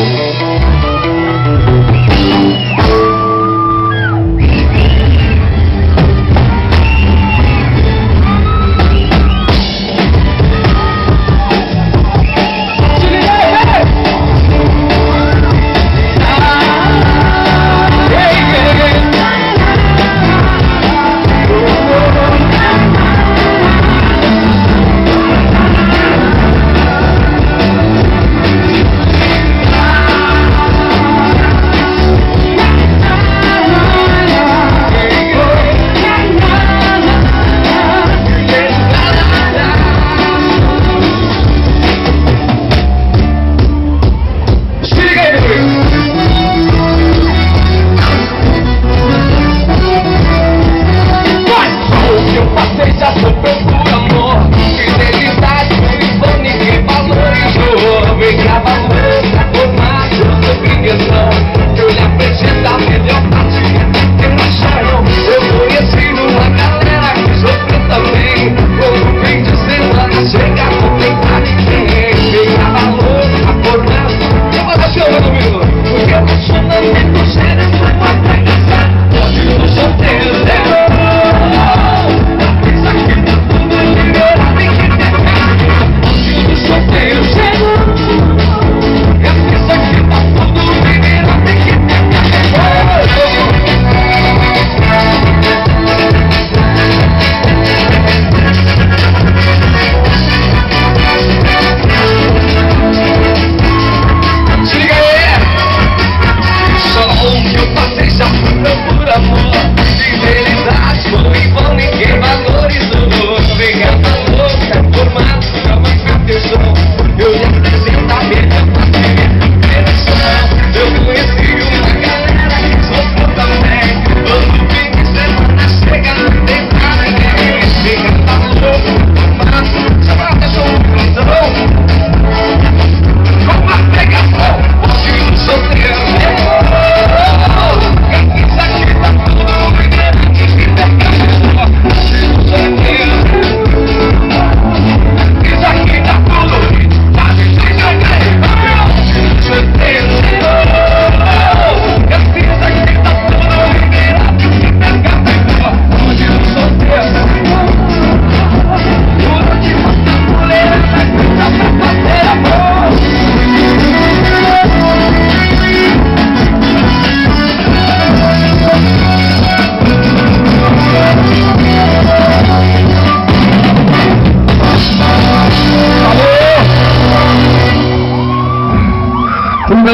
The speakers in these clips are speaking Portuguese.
thank you.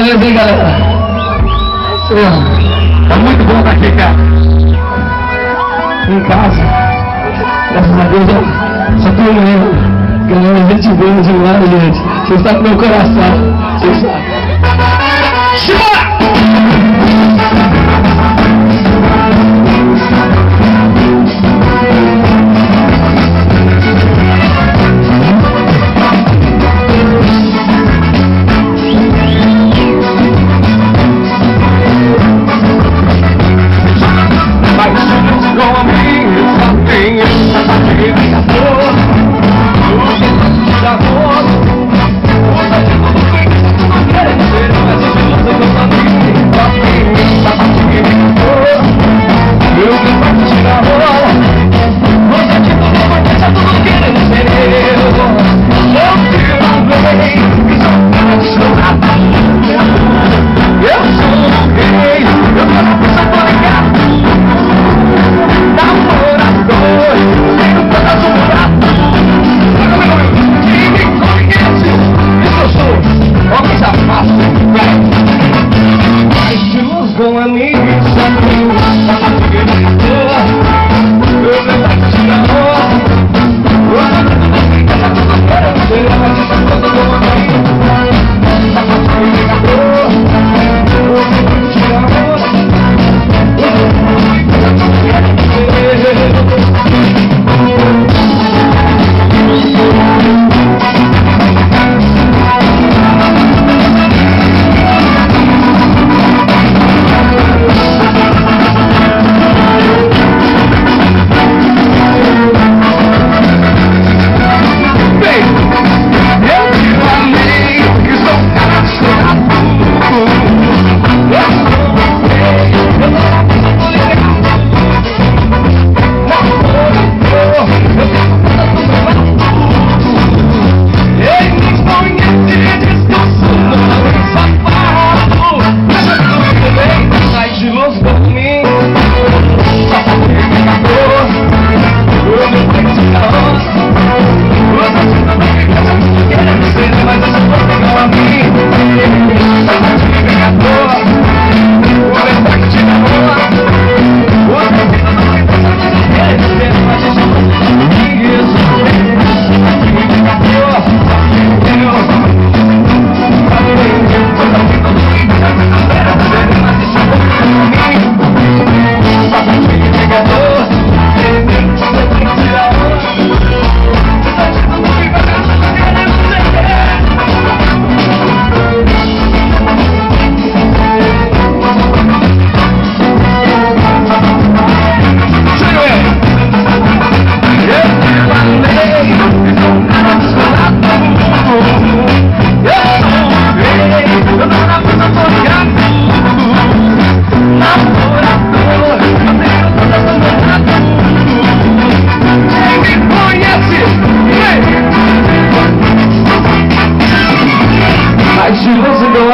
Beleza, hein, galera? Tá muito bom estar aqui, cara. Em casa. Graças a Deus, eu só tô olhando. Galera, gente boa demais, gente. Vocês com meu coração. Vocês sabem. comigo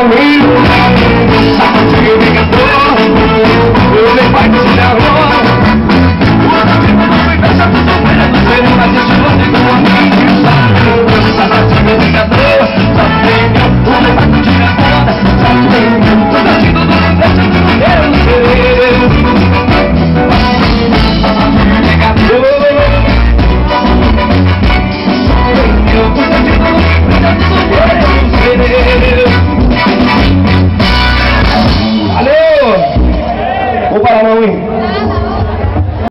me.